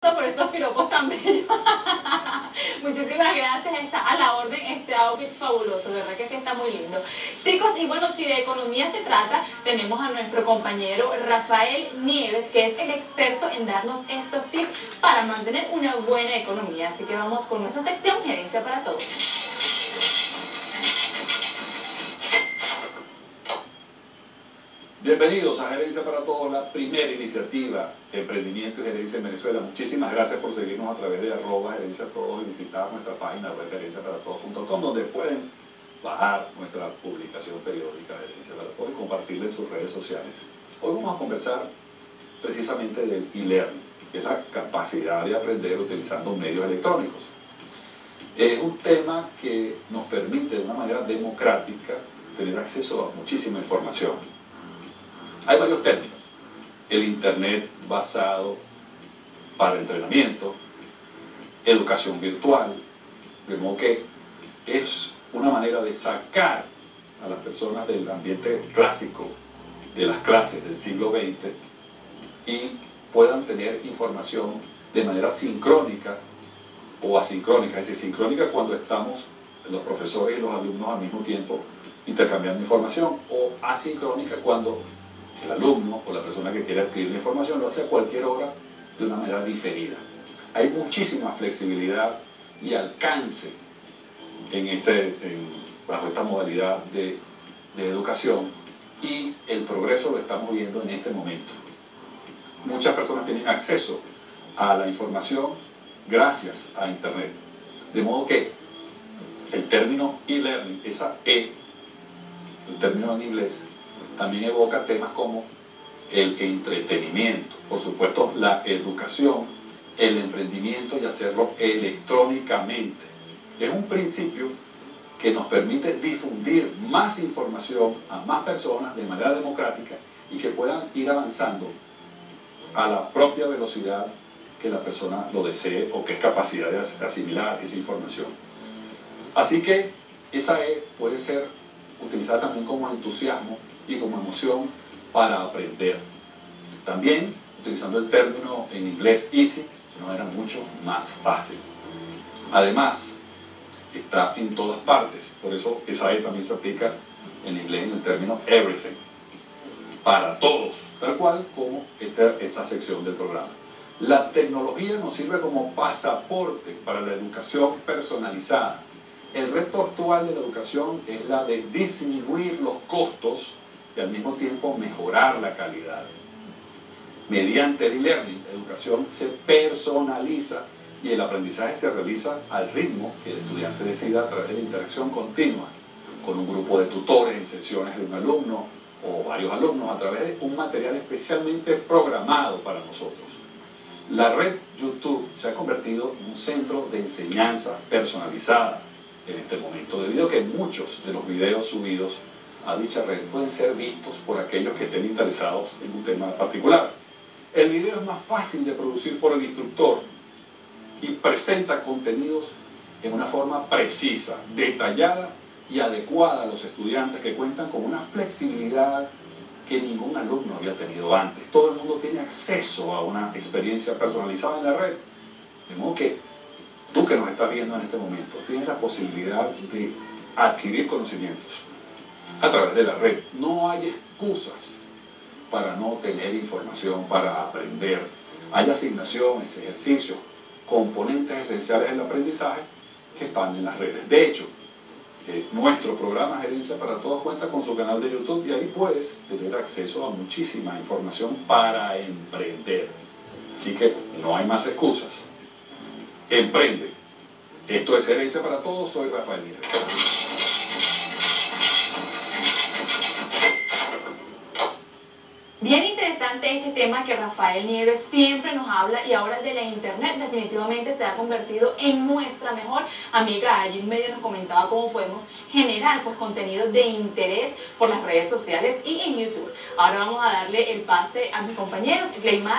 por esos piropos tan bellos. Muchísimas gracias, está a la orden este outfit fabuloso, verdad que sí está muy lindo. Chicos, y bueno, si de economía se trata, tenemos a nuestro compañero Rafael Nieves, que es el experto en darnos estos tips para mantener una buena economía. Así que vamos con nuestra sección Gerencia para Todos. Bienvenidos a Gerencia para Todos, la primera iniciativa de emprendimiento y gerencia en Venezuela. Muchísimas gracias por seguirnos a través de arroba gerencia todos y visitar nuestra página web gerenciaparatodos.com donde pueden bajar nuestra publicación periódica de Gerencia para Todos y compartirla en sus redes sociales. Hoy vamos a conversar precisamente del e-learning, que es la capacidad de aprender utilizando medios electrónicos. Es un tema que nos permite de una manera democrática tener acceso a muchísima información hay varios términos. El Internet basado para entrenamiento, educación virtual, de modo que es una manera de sacar a las personas del ambiente clásico de las clases del siglo XX y puedan tener información de manera sincrónica o asincrónica, es decir, sincrónica cuando estamos los profesores y los alumnos al mismo tiempo intercambiando información o asincrónica cuando el alumno o la persona que quiere adquirir la información lo hace a cualquier hora de una manera diferida. Hay muchísima flexibilidad y alcance en este, bajo esta modalidad de, de educación y el progreso lo estamos viendo en este momento. Muchas personas tienen acceso a la información gracias a Internet. De modo que el término e-learning, esa E, el término en inglés, también evoca temas como el entretenimiento, por supuesto la educación, el emprendimiento y hacerlo electrónicamente. Es un principio que nos permite difundir más información a más personas de manera democrática y que puedan ir avanzando a la propia velocidad que la persona lo desee o que es capacidad de asimilar esa información. Así que esa E puede ser utilizada también como entusiasmo y como emoción para aprender. También, utilizando el término en inglés easy, no era mucho más fácil. Además, está en todas partes, por eso esa E también se aplica en inglés en el término everything, para todos, tal cual como esta, esta sección del programa. La tecnología nos sirve como pasaporte para la educación personalizada. El reto actual de la educación es la de disminuir los costos y al mismo tiempo mejorar la calidad. Mediante el e-learning, la educación se personaliza y el aprendizaje se realiza al ritmo que el estudiante decida a través de la interacción continua con un grupo de tutores en sesiones de un alumno o varios alumnos a través de un material especialmente programado para nosotros. La red YouTube se ha convertido en un centro de enseñanza personalizada en este momento, debido a que muchos de los videos subidos a dicha red pueden ser vistos por aquellos que estén interesados en un tema particular. El video es más fácil de producir por el instructor y presenta contenidos en una forma precisa, detallada y adecuada a los estudiantes que cuentan con una flexibilidad que ningún alumno había tenido antes. Todo el mundo tiene acceso a una experiencia personalizada en la red. De modo que tú que nos estás viendo en este momento tienes la posibilidad de adquirir conocimientos a través de la red. No hay excusas para no tener información, para aprender. Hay asignaciones, ejercicios, componentes esenciales del aprendizaje que están en las redes. De hecho, eh, nuestro programa Gerencia para Todos cuenta con su canal de YouTube y ahí puedes tener acceso a muchísima información para emprender. Así que no hay más excusas. Emprende. Esto es Gerencia para Todos, soy Rafael Mírez. Bien interesante este tema que Rafael Nieves siempre nos habla y ahora de la internet definitivamente se ha convertido en nuestra mejor amiga. Allí en medio nos comentaba cómo podemos generar pues contenido de interés por las redes sociales y en YouTube. Ahora vamos a darle el pase a mi compañero Gleymar.